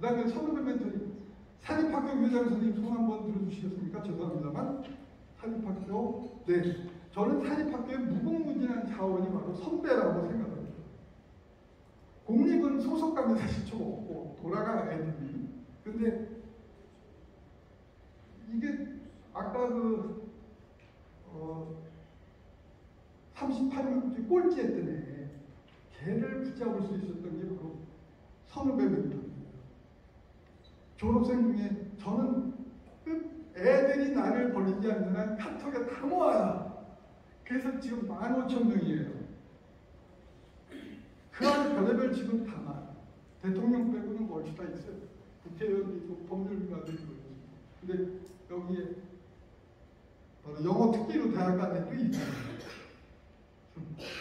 그 다음에 선후배 멘토링. 사립학교 교장 선생님 손 한번 들어주시겠습니까? 죄송합니다만. 사립학교. 네. 저는 사립학교의 무궁무진한 자원이 바로 선배라고 생각합니다. 공립은 소속감이 사실 좀 없고, 돌아가 애들이. 근데 이게 아까 그, 어, 38년 꼴찌 애, 걔를 붙잡을 수 있었던 게 바로 선후배 멘토입니다. 졸업생 중에 저는 그 애들이 나를 버리지 않는 한 카톡에 다 모아요. 그래서 지금 15,000명이에요. 그 안에 별의별 직원 다 많아요. 대통령 빼고는 멀리 다 있어요. 국회의원도 있고 법률가도 있고. 근데 여기에 바로 영어 특기로 대학 간 애도 있잖아요.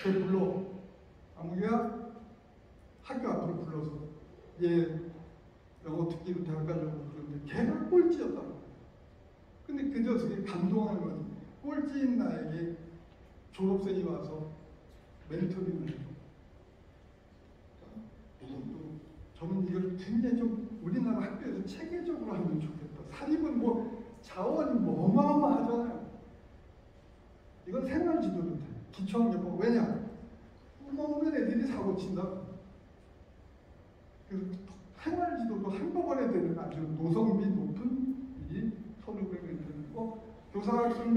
걔 불러. 아무개야 학교 앞으로 불러서 얘 영어 특기로 대학 가려고 그러는데 걔가 꼴찌였다고. 근데 그 녀석이 감동하는 거지. 꼴찌인 나에게 졸업생이 와서 멘토링을 해줘. 이것도 저는 이걸 굉장히 좀 우리나라 학교에서 체계적으로 하면 좋겠다. 사립은 뭐 자원이 뭐 어마어마하잖아요. 이건 생활 지도도 돼. 기초학력법 왜냐? 꿈없는 애들이 사고 친다. 그래서 생활 지도도 한꺼번에 되는 아주 노성비 높은 이 선후배 멘토링이고 교사학생